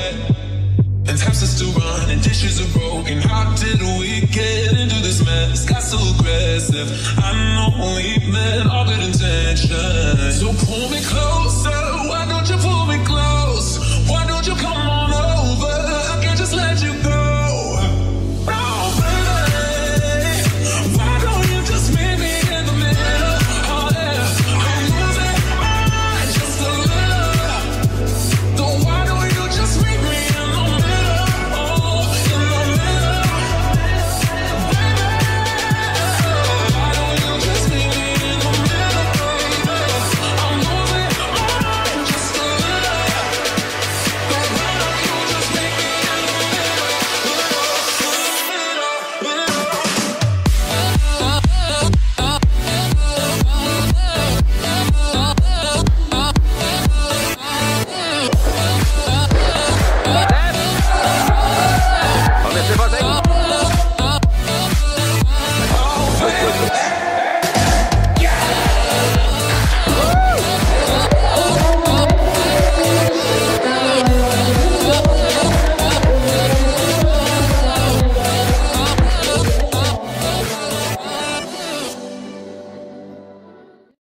Wet. And taps are still running, dishes are broken. How did we get into this mess? Got so aggressive. I know we meant all good intentions. So pull me close.